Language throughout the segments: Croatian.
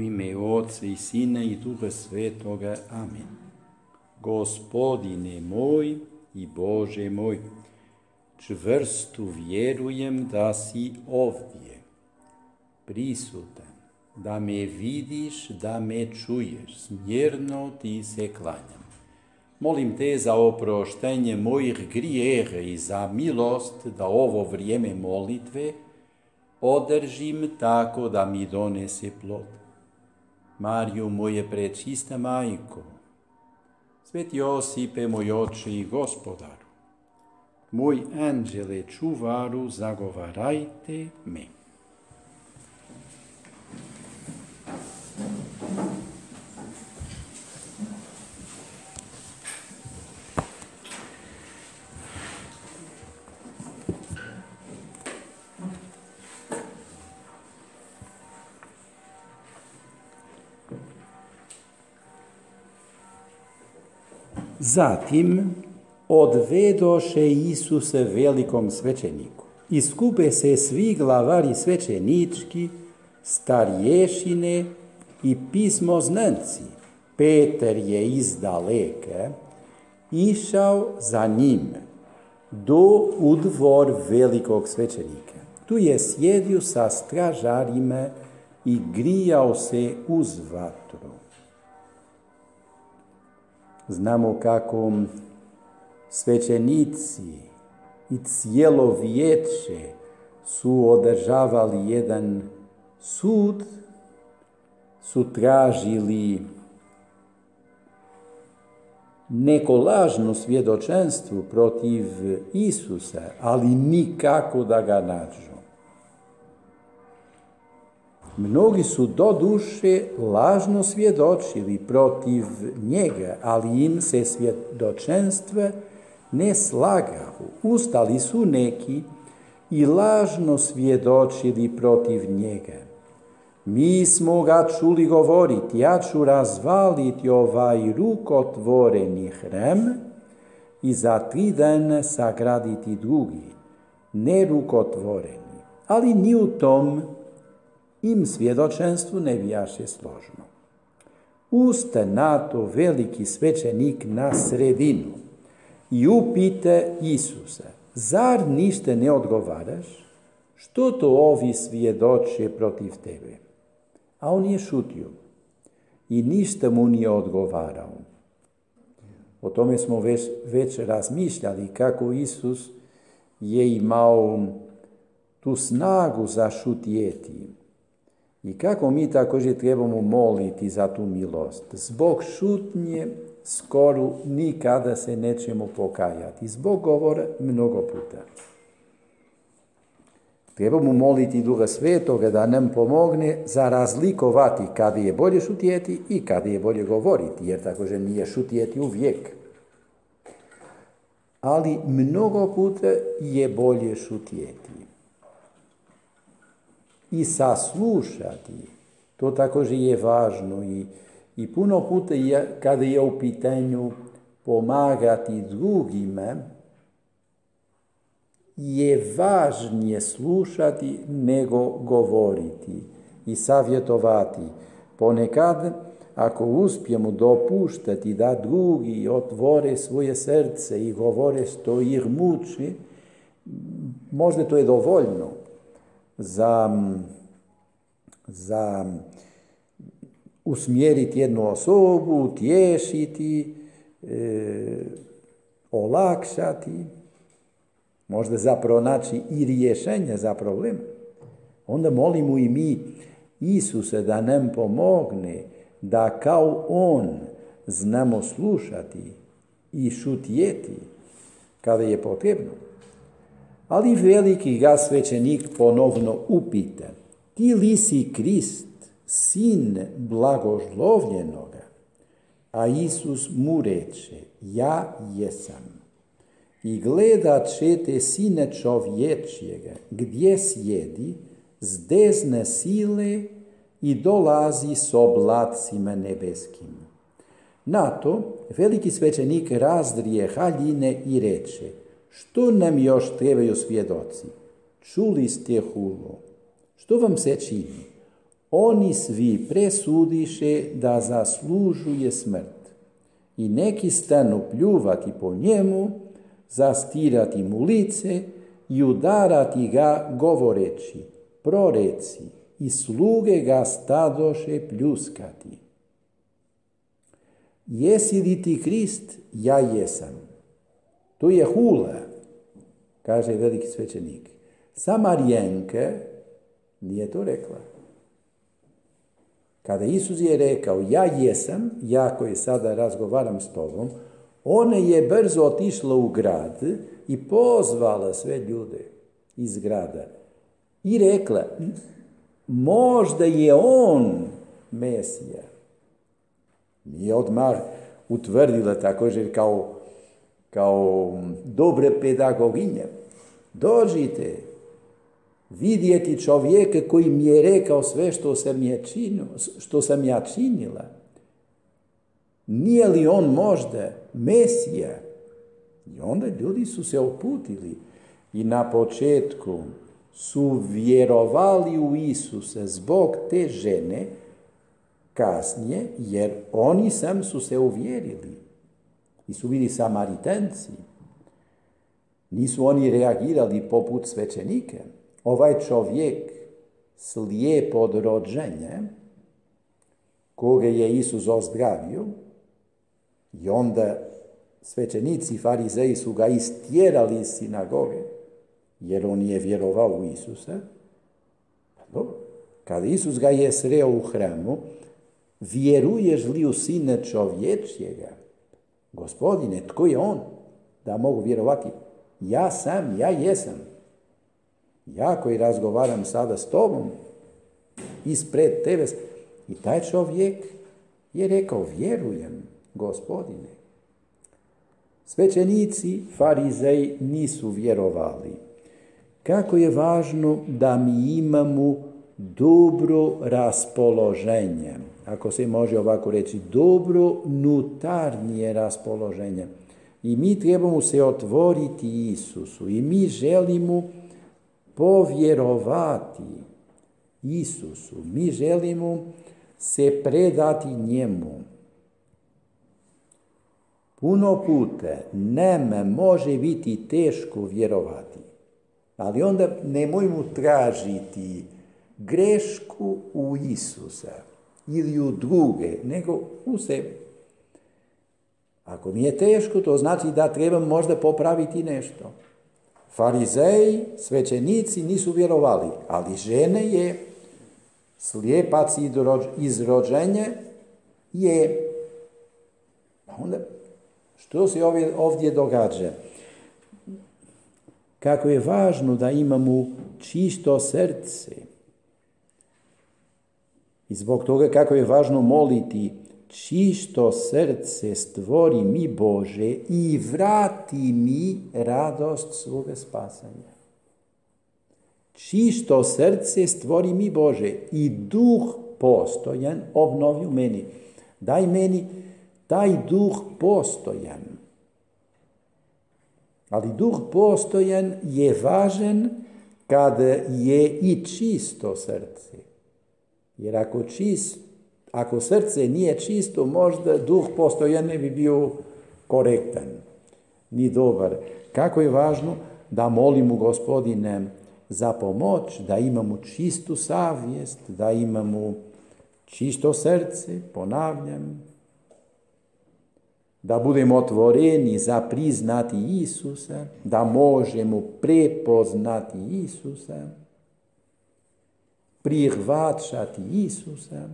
U ime Oca i Sina i Duha Svetoga. Amen. Gospodine moj i Bože moj, čvrstu vjerujem da si ovdje, prisutan, da me vidiš, da me čuješ, smjerno ti se klanjam. Molim te za oproštenje mojih grijeha i za milost da ovo vrijeme molitve održim tako da mi donese plod. Mariju moje prečista majko, Sveti Josipe, moj oče i gospodaru, moj anđele čuvaru, zagovarajte me. Zatim odvedoše Isuse velikom svećeniku. I se svi glavari svećenički, starješine i pismoznanci. Peter je izdaleke išao za njim do u dvor velikog svećenika. Tu je sjedio sa stražarima i grijao se uz vatru. Znamo kako svećenici i cijelo vijeće su održavali jedan sud, su tražili neko lažno svjedočenstvo protiv Isusa, ali nikako da ga nađu. Mnogi su do duše lažno svjedočili protiv njega, ali im se svjedočenstva ne slagahu. Ustali su neki i lažno svjedočili protiv njega. Mi smo ga čuli govoriti, ja ću razvaliti ovaj rukotvoreni hrem i za tri dana sagraditi drugi, nerukotvoreni. Ali ni u tom im svjedočenstvu ne bijaše složno. Uste nato veliki svećenik na sredinu i upite Isusa, zar ništa ne odgovaraš? Što to ovi svjedoče protiv tebe? A on je šutio i ništa mu nije odgovarao. O tome smo već, već razmišljali kako Isus je imao tu snagu za šutjeti. I kako mi također trebamo moliti za tu milost? Zbog šutnje skoro nikada se nećemo pokajati. Zbog govora mnogo puta. Trebamo moliti Duha Svetoga da nam pomogne za razlikovati kada je bolje šutjeti i kada je bolje govoriti, jer također nije šutjeti uvijek. Ali mnogo puta je bolje šutjeti i saslušati. To također je važno i, i puno puta je, kada je u pitanju pomagati drugima, je važnije slušati nego govoriti i savjetovati. Ponekad, ako uspijemo dopuštati da drugi otvore svoje srce i govore što ih muči, možda to je dovoljno za, za usmjeriti jednu osobu, tješiti, e, olakšati, možda za pronaći i rješenje za problem. Onda molimo i mi Isuse da nam pomogne da kao On znamo slušati i šutjeti kada je potrebno. Ali veliki ga svećenik ponovno upita, ti li si Krist, sin blagožlovljenoga? A Isus mu reče, ja jesam. I gleda ćete sine čovječjega, gdje sjedi, s desne sile i dolazi s oblacima nebeskim. Na to veliki svećenik razdrije haljine i reče, što nam još trebaju svjedoci? Čuli ste hulu. Što vam se čini? oni svi presudiše da zaslužuje smrt. I neki stanu pljuvati po njemu, zastirati mu lice i udarati ga govoreći, proreci, i sluge ga stadoše pljuskati. Jesi li ti Krist? Ja jesam. Tu je hula, kaže veliki svećenik. Samarijenke nije to rekla. Kada Isus je rekao, ja jesam, ja koji sada razgovaram s tobom, ona je brzo otišla u grad i pozvala sve ljude iz grada. I rekla, možda je on Mesija. Nije odmah utvrdila također kao, kao dobre pedagoginje. Dođite vidjeti čovjeka koji mi je rekao sve što sam, je činio, što sam ja činila. Nije li on možda Mesija? I onda ljudi su se oputili i na početku su vjerovali u Isusa zbog te žene, kasnije, jer oni sam su se uvjerili i su bili samaritanci. Nisu oni reagirali poput svećenike. Ovaj čovjek slijep od rođenja, koga je Isus ozdravio, i onda svećenici farizeji su ga istjerali iz sinagoge, jer on je vjerovao u Isusa. Dobro, kada Isus ga je sreo u hramu, vjeruješ li u sine čovječjega? Gospodine, tko je on? Da mogu vjerovati. Ja sam, ja jesam. Ja koji razgovaram sada s tobom, ispred tebe. I taj čovjek je rekao, vjerujem, gospodine. Svećenici, farizeji nisu vjerovali. Kako je važno da mi imamo dobro raspoloženje. Ako se može ovako reći, dobro nutarnije raspoloženje. I mi trebamo se otvoriti Isusu i mi želimo povjerovati Isusu. Mi želimo se predati njemu. Puno puta nam može biti teško vjerovati. Ali onda nemojmo tražiti grešku u Isusa ili u druge, nego u sebi. Ako mi je teško, to znači da trebam možda popraviti nešto. Farizeji, svećenici nisu vjerovali, ali žene je slijepac iz rođenja je. Onda, što se ovdje događa? Kako je važno da imamo čisto srce. I zbog toga kako je važno moliti čisto srce stvori mi Bože i vrati mi radost svoga spasanja. Čisto srce stvori mi Bože i duh postojan obnovi u meni. Daj meni taj duh postojan. Ali duh postojan je važan kada je i čisto srce. Jer ako čisto ako srce nije čisto, možda duh postojan ne bi bio korektan, ni dobar. Kako je važno da molimo gospodine za pomoć, da imamo čistu savjest, da imamo čisto srce, ponavljam, da budemo otvoreni za priznati Isusa, da možemo prepoznati Isusa, prihvaćati Isusa,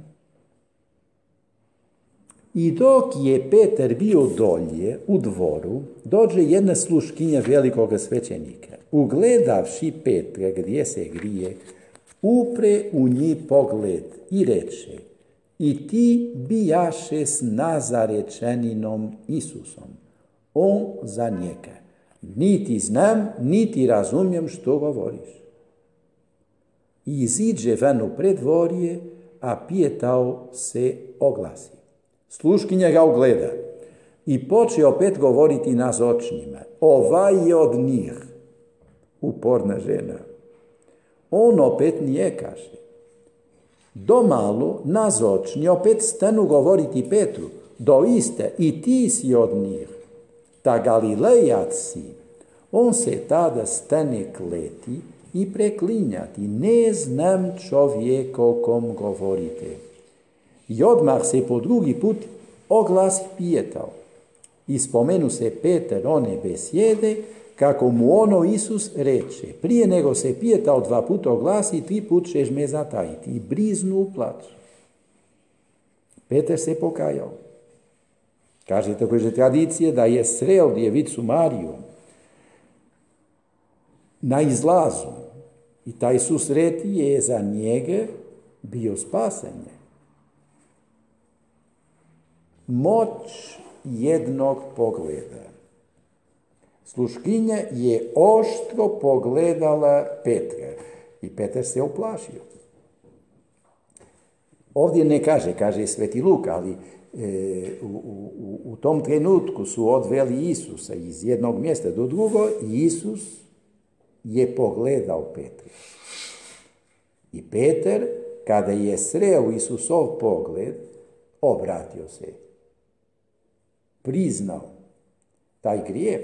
i dok je Peter bio dolje u dvoru, dođe jedna sluškinja velikog svećenika. Ugledavši Petra gdje se grije, upre u njih pogled i reče, i ti bijaše s nazarečeninom Isusom. On za njega. Niti znam, niti razumijem što govoriš. I iziđe ven u predvorje, a pijetao se oglasi. Sluškinja ga ugleda i poče opet govoriti nazočnjima. Ovaj je od njih, uporna žena. On opet nije kaže. Domalo, nazočni, opet stanu govoriti Petru, doiste i ti si od njih, ta Galilejac si. On se tada stane kleti i preklinjati, ne znam čovjeka kom govorite. I odmah se po drugi put oglas pijetao. I spomenu se Peter one besjede, kako mu ono Isus reče, prije nego se pijetao dva puta oglasi, tri put ćeš me zatajiti. I briznu plać. Peter se pokajao. Kaže također tradicije da je sreo djevicu Mariju na izlazu i taj susret je za njega bio spasenje. Moć jednog pogleda. Sluškinja je oštro pogledala Petra i Petar se uplašio. Ovdje ne kaže, kaže Sveti Luka, ali e, u, u, u, tom trenutku su odveli Isusa iz jednog mjesta do drugog i Isus je pogledao Petra. I Petar, kada je sreo Isusov pogled, obratio se. Priznao taj grijeh.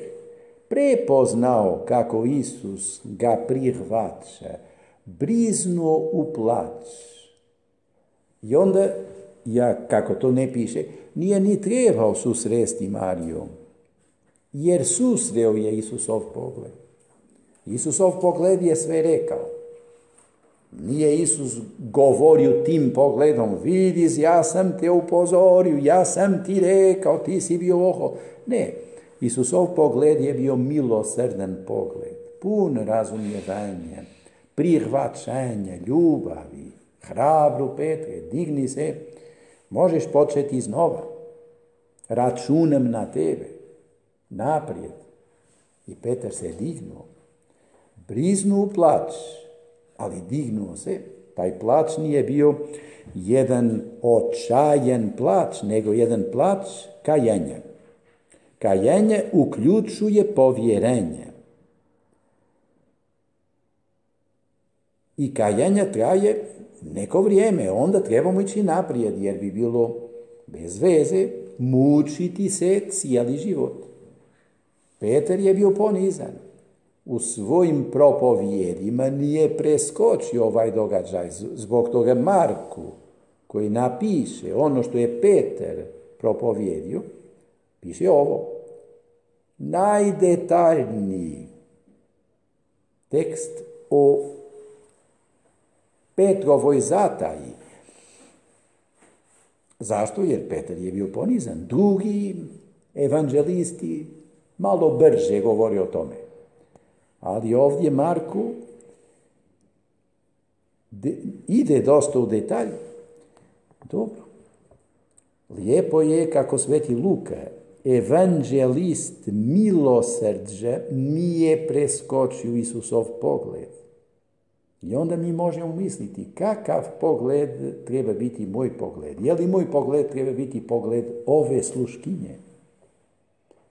Prepoznao kako Isus ga prihvaća. Briznuo u plać. I onda ja, kako to ne piše, nije ni trebao susresti Marijom, jer susreo je Isusov pogled. Isusov pogled je sve rekao. Nije Isus govorio tim pogledom, vidi, ja sam te upozorio, ja sam ti rekao, ti si bio oho. Ne, Isusov pogled je bio milosrdan pogled, pun razumijevanja, prihvaćanja, ljubavi, hrabru Petre, digni se, Možeš početi iznova. Računam na tebe. Naprijed. I Petar se dignuo. Briznuo plać, ali dignuo se. Taj plać nije bio jedan očajen plać, nego jedan plać kajenja. Kajenje uključuje povjerenje. I kajenje traje neko vrijeme, onda trebamo ići naprijed, jer bi bilo bez veze mučiti se cijeli život. Petar je bio ponizan. U svojim propovjedima nije preskočio ovaj događaj. Zbog toga Marku, koji napiše ono što je Petar propovjedio, piše ovo. Najdetaljniji tekst o Petrovoj zataji. Zašto? Jer Petar je bio ponizan. Drugi evanđelisti malo brže govori o tome. Ali ovdje Marku ide dosta u detalj. Dobro. Lijepo je kako sveti Luka, evanđelist milosrđe, nije preskočio Isusov pogled. I onda mi možemo misliti kakav pogled treba biti moj pogled. Je li moj pogled treba biti pogled ove sluškinje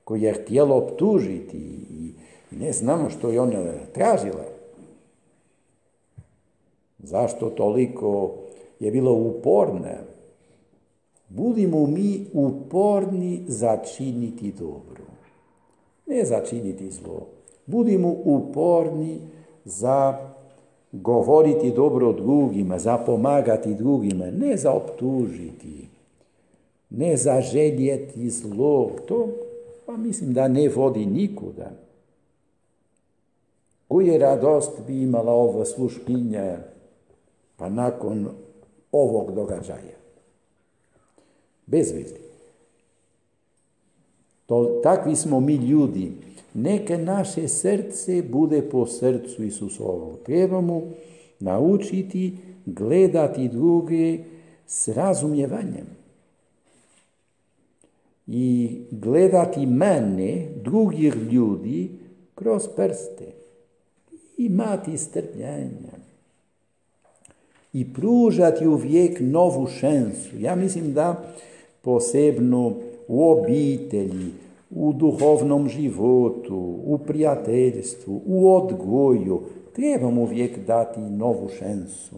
koja je htjela optužiti i ne znamo što je ona tražila. Zašto toliko je bila uporna? Budimo mi uporni začiniti dobro. Ne začiniti zlo. Budimo uporni za govoriti dobro drugima, za pomagati drugima, ne za optužiti, ne za željeti zlo. To, pa mislim da ne vodi nikuda. Koje radost bi imala ova sluškinja pa nakon ovog događaja? Bez veze. To, takvi smo mi ljudi neka naše srce bude po srcu Isusovu. Trebamo naučiti gledati druge s razumjevanjem. I gledati mene, drugih ljudi, kroz prste. Imati strpljenja. I pružati uvijek novu šansu. Ja mislim da posebno u obitelji, u duhovnom životu, u prijateljstvu, u odgoju, trebamo uvijek dati novu šansu.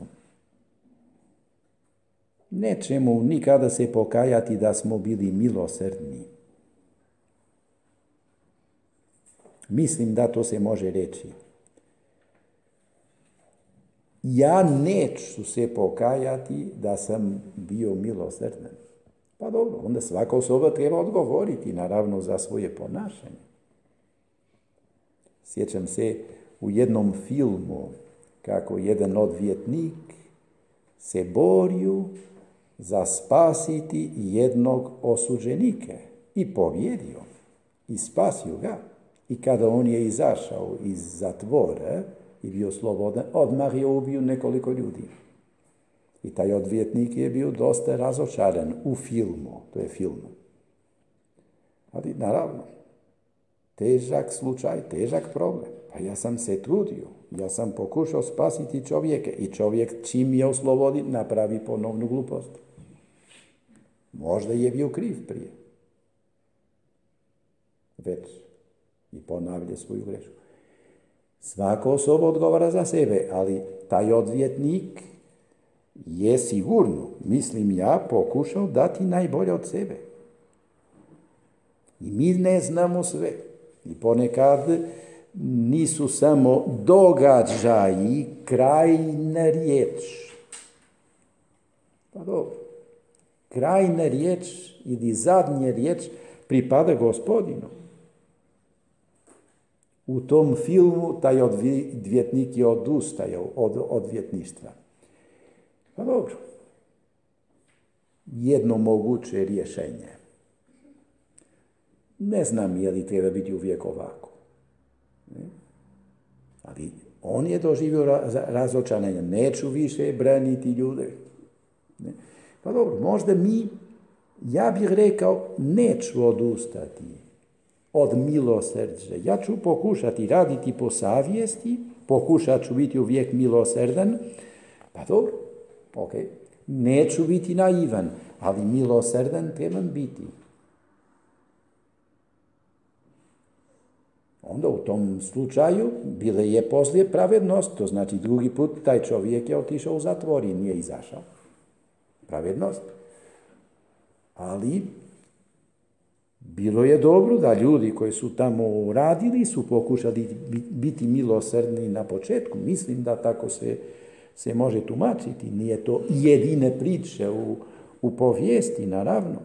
nećemo nikada se pokajati da smo bili milosrdni. Mislim da to se može reći. Ja neću se pokajati da sam bio milosrdan. Pa dobro, onda svaka osoba treba odgovoriti, naravno, za svoje ponašanje. Sjećam se u jednom filmu kako jedan odvjetnik se boriju za spasiti jednog osuđenika i povjerio i spasio ga. I kada on je izašao iz zatvora i bio slobodan, odmah je ubio nekoliko ljudi. I taj odvjetnik je bio dosta razočaran u filmu, to je film. Ali naravno, težak slučaj, težak problem. Pa ja sam se trudio, ja sam pokušao spasiti čovjeka i čovjek čim je oslobodi napravi ponovnu glupost. Možda je bio kriv prije. Već. I ponavlja svoju grešku. Svaka osoba odgovara za sebe, ali taj odvjetnik je sigurno, mislim ja, pokušao dati najbolje od sebe. I mi ne znamo sve. I ponekad nisu samo događaji krajna riječ. Pa dobro. Krajna riječ ili zadnja riječ pripada gospodinu. U tom filmu taj odvjetnik je odustajao od odvjetništva. Pa dobro. Jedno moguće rješenje. Ne znam je li treba biti uvijek ovako. Ali on je doživio razočaranje. Neću više braniti ljude. Pa dobro, možda mi, ja bih rekao, neću odustati od milosrđa. Ja ću pokušati raditi po savjesti, pokušat ću biti uvijek milosrdan. Pa dobro, ok, neću biti naivan, ali milosrdan trebam biti. Onda u tom slučaju bile je poslije pravednost, to znači drugi put taj čovjek je otišao u zatvor i nije izašao. Pravednost. Ali bilo je dobro da ljudi koji su tamo radili su pokušali biti milosrdni na početku. Mislim da tako se, se može tumačiti. Nije to jedine priče u, u povijesti, naravno.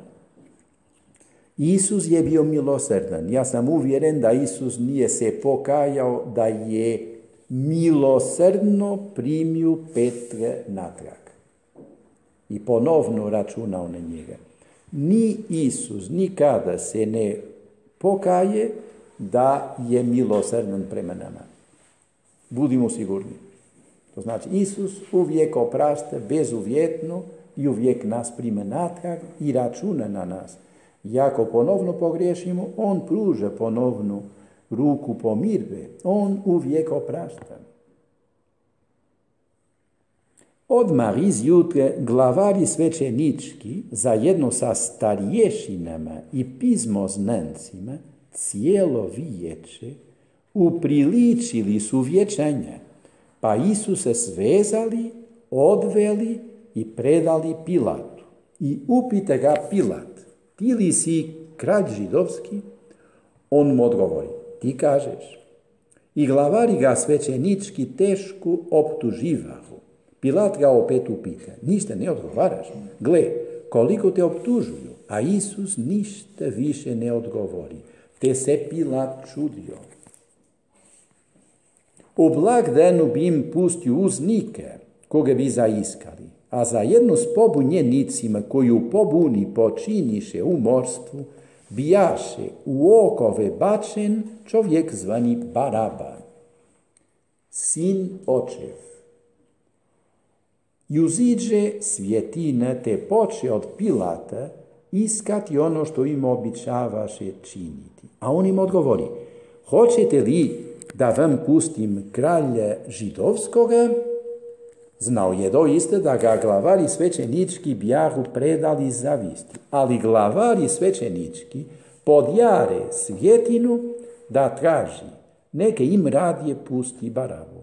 Isus je bio milosrdan. Ja sam uvjeren da Isus nije se pokajao da je milosrdno primio Petre natrag. I ponovno računao na njega. Ni Isus nikada se ne pokaje da je milosrdan prema nama. Budimo sigurni. To znači Isus uvijek oprašta bezuvjetno i uvijek nas prima natrag i računa na nas. I ako ponovno pogriješimo, on pruža ponovnu ruku pomirbe. On uvijek oprašta. Odmah izjutre glavari svećenički zajedno sa starješinama i pizmoznancima cijelo vijeće upriličili su vječenje, pa Isuse svezali, odveli i predali Pilatu. I upite ga Pilat, ti li si kralj židovski? On mu odgovori, ti kažeš. I glavari ga svećenički tešku optuživahu. Pilat ga opet upita, ništa ne odgovaraš. Gle, koliko te optužuju, a Isus ništa više ne odgovori. Te se Pilat čudio. U blagdanu bi im pustio uznike, koga bi zaiskali a za jednu s pobunjenicima koju pobuni počiniše u morstvu, bijaše u okove bačen čovjek zvani Baraba, sin očev. I uziđe svjetina te poče od Pilata iskati ono što im običavaše činiti. A on im odgovori, hoćete li da vam pustim kralja židovskoga Znao je doista da ga glavari svećenički bjahu predali zavisti, ali glavari svećenički podjare svjetinu da traži, neke im radije pusti baravu.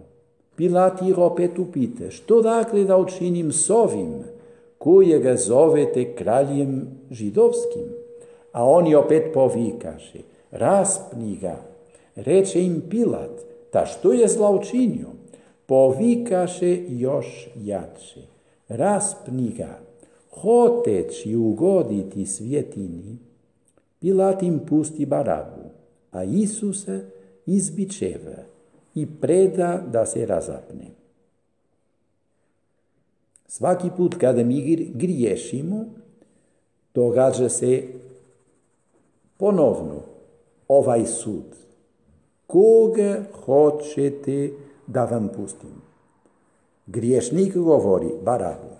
Pilat ih opet upite, što dakle da učinim s ovim, kojega zovete kraljem židovskim. A oni opet povikaše, raspni ga. Reče im Pilat, ta što je zla učinio? Povikaše još jače, raspni ga. Hoteći ugoditi svjetini, Pilat im pusti barabu, a Isuse izbičeva i preda da se razapne. Svaki put kada mi griješimo, događa se ponovno ovaj sud. Koga hoćete da vam pustim? Griješnik govori Barabu.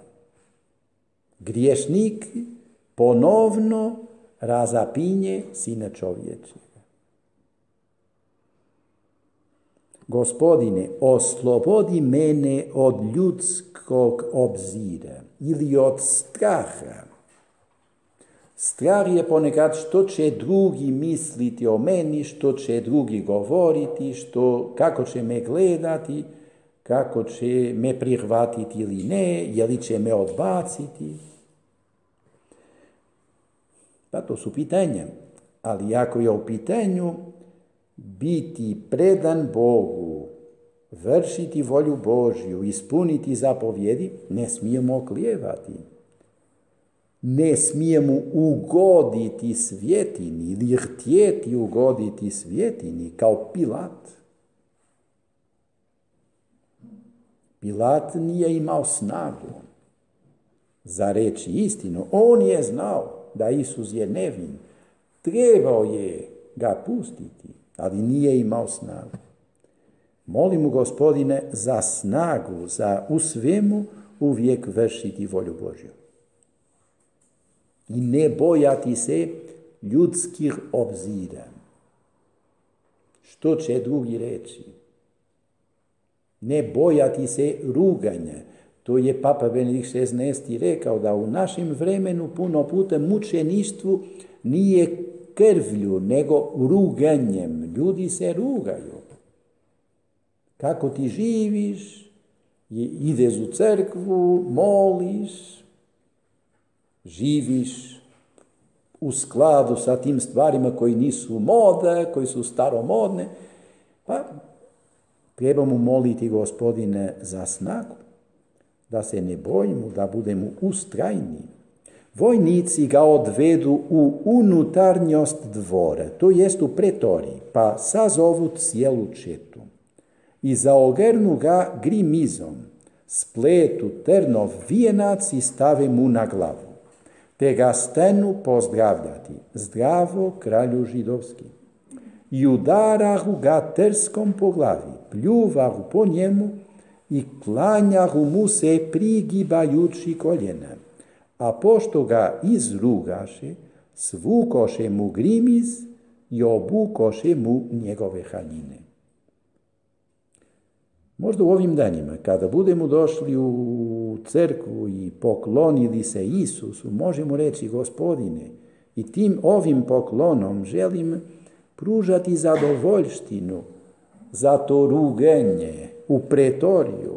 Griješnik ponovno razapinje sina čovječega. Gospodine, oslobodi mene od ljudskog obzira ili od straha. Strah je ponekad što će drugi misliti o meni, što će drugi govoriti, što, kako će me gledati, kako će me prihvatiti ili ne, je li će me odbaciti. Pa to su pitanja. Ali ako je u pitanju biti predan Bogu, vršiti volju Božju, ispuniti zapovjedi, ne smijemo oklijevati. Ne smijemo ugoditi svjetini ili htjeti ugoditi svjetini kao Pilat. Pilat nije imao snagu za reći istinu. On je znao da Isus je nevin. Trebao je ga pustiti ali nije imao snagu. Molim gospodine za snagu, za u svemu uvijek vršiti volju Božju. I ne bojati se ljudskih obzira. Što će drugi reći? Ne bojati se ruganja. To je Papa Benedikt XVI rekao da u našem vremenu puno puta mučeništvu nije krvlju, nego ruganjem. Ljudi se rugaju. Kako ti živiš, ideš u crkvu, moliš, živiš u skladu sa tim stvarima koji nisu moda, koji su staromodne, pa trebamo moliti gospodine za snagu, da se ne bojimo, da budemo ustrajni. Vojnici ga odvedu u unutarnjost dvora, to jest u pretoriji, pa sazovu cijelu četu. I zaogrnu ga grimizom, spletu trnov vijenac i stave mu na glavu. Te ga stenu pozdravljati, zdravo kralju židovski. I udarahu ga trskom po glavi, pljuvahu po njemu i klanjahu mu se prigibajući koljena a pošto ga izrugaše, svukoše mu grimiz i obukoše mu njegove haljine. Možda u ovim danima, kada budemo došli u crkvu i poklonili se Isusu, možemo reći, gospodine, i tim ovim poklonom želim pružati zadovoljštinu za to rugenje u pretoriju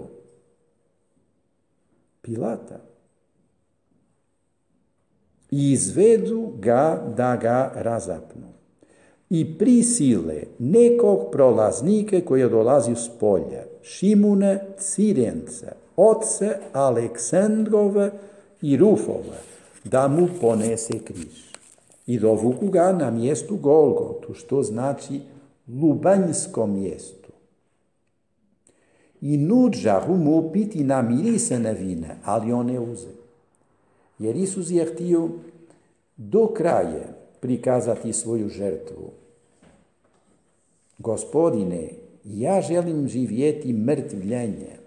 Pilata i izvedu ga da ga razapnu. I prisile nekog prolaznika koji je dolazio s polja, Šimuna Cirenca, oca Aleksandrova i Rufova, da mu ponese križ. I dovuku ga na mjestu Golgotu, što znači Lubanjsko mjesto. I nuđahu mu piti namirisane vina, ali on ne uze. Jer Isus je htio do kraja prikazati svoju žrtvu. Gospodine, ja želim živjeti mrtvljenje.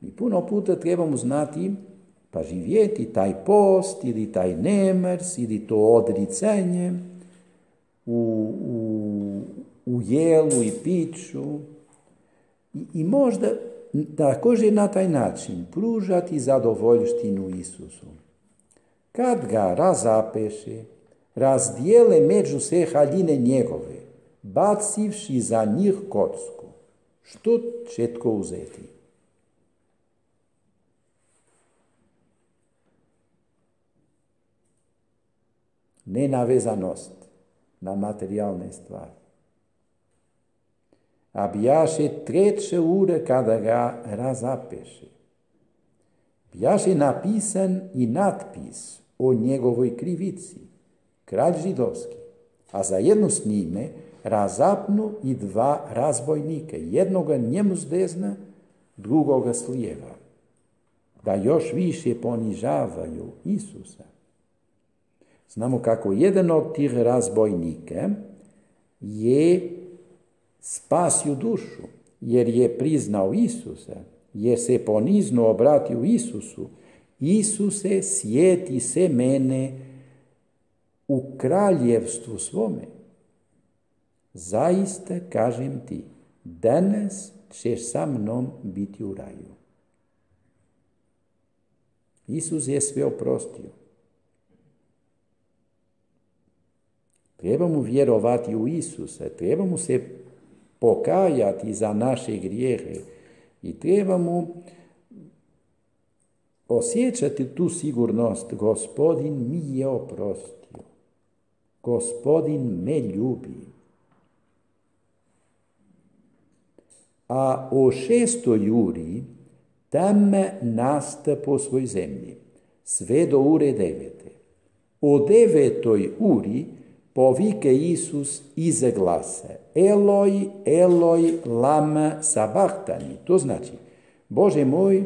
Mi puno puta trebamo znati pa živjeti taj post ili taj nemrs ili to odricanje u, u, u jelu i piću i, i možda također na taj način pružati zadovoljštinu Isusu. Kad ga razapeše, razdijele među se haljine njegove, bacivši za njih kocku, što će tko uzeti? Nenavezanost na materijalne stvari. A bijaše treće ure kada ga razapeše. Bijaše napisan i natpis o njegovoj krivici, kralj židovski, a zajedno s njime razapnu i dva razbojnika, jednoga njemu zdezna, drugoga slijeva, da još više ponižavaju Isusa. Znamo kako jedan od tih razbojnika je spasio dušu, jer je priznao Isusa, jer se ponizno obratio Isusu. Isuse, sjeti se mene u kraljevstvu svome. Zaista kažem ti, danas ćeš sa mnom biti u raju. Isus je sve oprostio. Trebamo vjerovati u Isusa, trebamo se pokajati za naše grijehe i trebamo osjećati tu sigurnost. Gospodin mi je oprostio. Gospodin me ljubi. A o šestoj juri tam nasta po svoj zemlji, sve do ure devete. O devetoj uri povike Isus iza glasa Eloj, Eloj, lama sabahtani. To znači, Bože moj,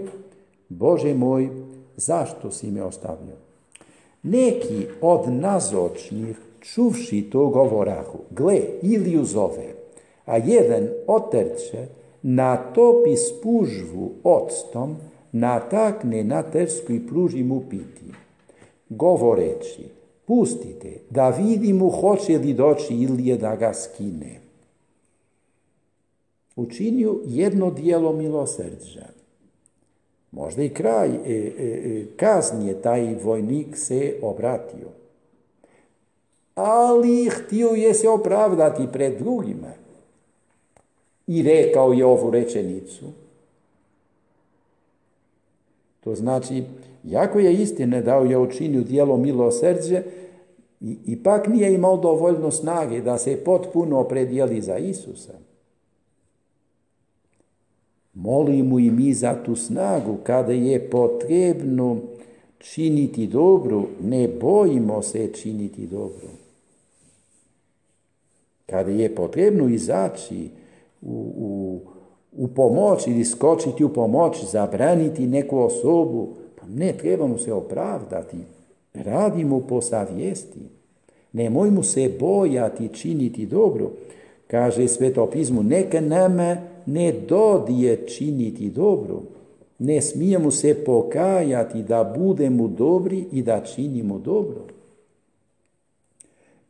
Bože moj, zašto si me ostavio? Neki od nazočnih, čuvši to govorahu, gle, ili uzove, a jedan otrče, natopi spužvu octom, natakne na tersku i pruži mu piti. Govoreći, Pustite da vidimo hoće li doći Ilije da ga skine. Učinio jedno dijelo milosrđa. Možda i kraj e, e, e, kaznije taj vojnik se obratio. Ali htio je se opravdati pred drugima. I rekao je ovu rečenicu. To znači, jako je istine da je učinio dijelo i ipak nije imao dovoljno snage da se potpuno opredijeli za Isusa. Molimo i mi za tu snagu kada je potrebno činiti dobro, ne bojimo se činiti dobro. Kada je potrebno izaći u, u, u pomoć ili skočiti u pomoć, zabraniti neku osobu, pa ne trebamo se opravdati. Radimo po savjesti. Nemojmo se bojati činiti dobro. Kaže svetopizmu, neka nama ne dodije činiti dobro. Ne smijemo se pokajati da budemo dobri i da činimo dobro.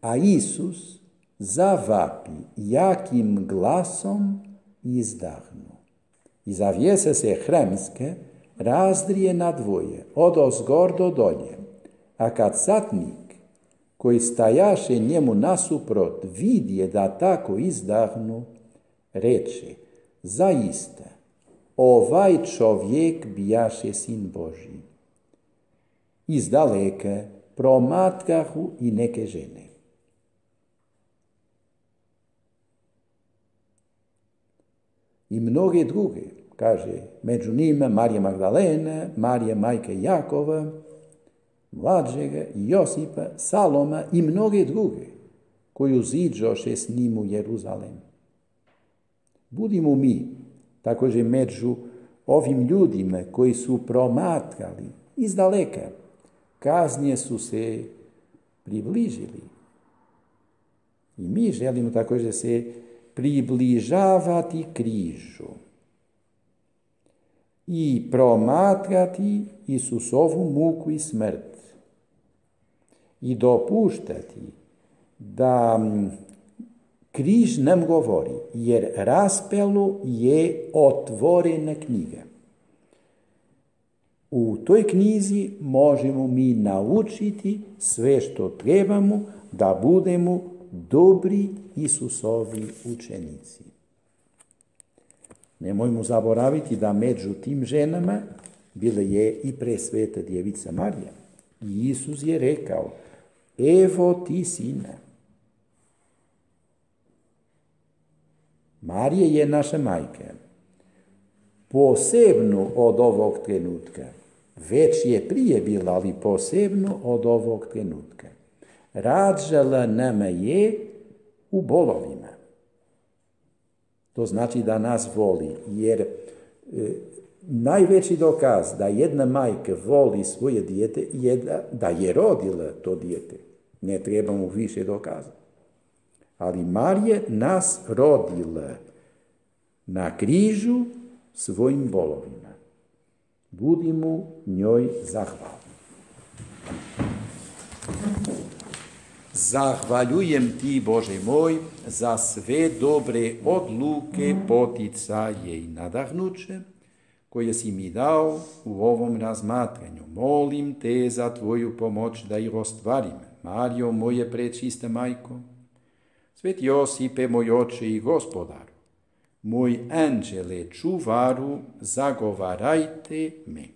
A Isus zavapi jakim glasom izdahnu. I zavijese se hremske razdrije na dvoje, od ozgor do dolje. A kad satnik, koji stajaše njemu nasuprot, vidje da tako izdahnu, reče, zaista, ovaj čovjek bijaše sin Boži. Iz daleke promatkahu i neke žene. I mnoge druge, kaže, među njima Marija Magdalena, Marija majke Jakova, mlađega, Josipa, Saloma i mnoge druge koji uziđoše s njim u Jeruzalem. Budimo mi također među ovim ljudima koji su promatrali iz daleka, kaznije su se približili. I mi želimo također se približavati križu i promatrati Isusovu muku i smrt i dopuštati da križ nam govori, jer raspelu je otvorena knjiga. U toj knjizi možemo mi naučiti sve što trebamo da budemo dobri Isusovi učenici. Nemojmo zaboraviti da među tim ženama bila je i presveta djevica Marija. I Isus je rekao, evo ti sine. Marije je naša majka. Posebno od ovog trenutka. Već je prije bila, ali posebno od ovog trenutka. Rađala nama je u bolovima. To znači da nas voli, jer e, najveći dokaz da jedna majka voli svoje dijete je da, je rodila to dijete. Ne trebamo više dokazati. Ali Marije nas rodila na križu svojim bolovima. Budimo njoj zahvalni. Zahvaljujem ti, Bože moj, za sve dobre odluke, poticaje i nadahnuće koje si mi dao u ovom razmatranju. Molim te za tvoju pomoć da ih ostvarim. Mario, moje prečiste majko, Sveti Josipe, moj oče i gospodaru, moj anđele čuvaru, zagovarajte me.